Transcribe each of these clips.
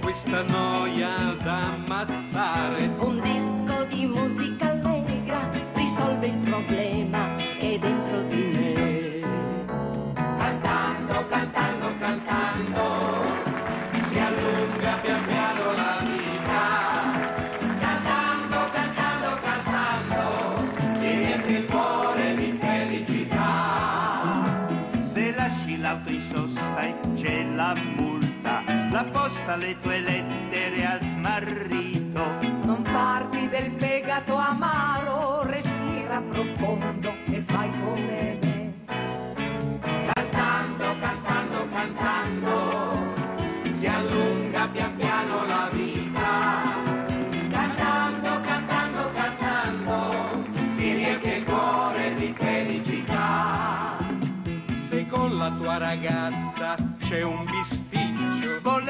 Questa noia da ammazzare. Un disco di musica allegra risolve il problema che è dentro di me. Cantando, cantando, cantando, si allunga pian piano la vita. Cantando, cantando, cantando, si riempie il cuore di felicità. Se lasci l'auto in sosta e c'è la multa, la posta le tue lettere ha smarrito. Non parti del fegato amaro, respira profondo e fai come me. Cantando, cantando, cantando, si allunga pian piano la vita. Cantando, cantando, cantando, si riempie il cuore di felicità. Se con la tua ragazza c'è un bisticcio,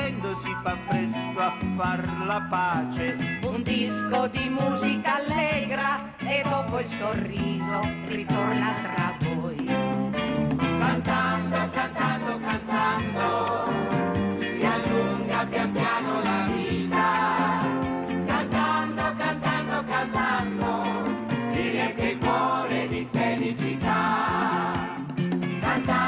volendo si fa presto a far la pace. Un disco di musica allegra e dopo il sorriso ritorna tra voi. Cantando, cantando, cantando, si allunga pian piano la vita. Cantando, cantando, cantando, si riempie il cuore di felicità. Cantando,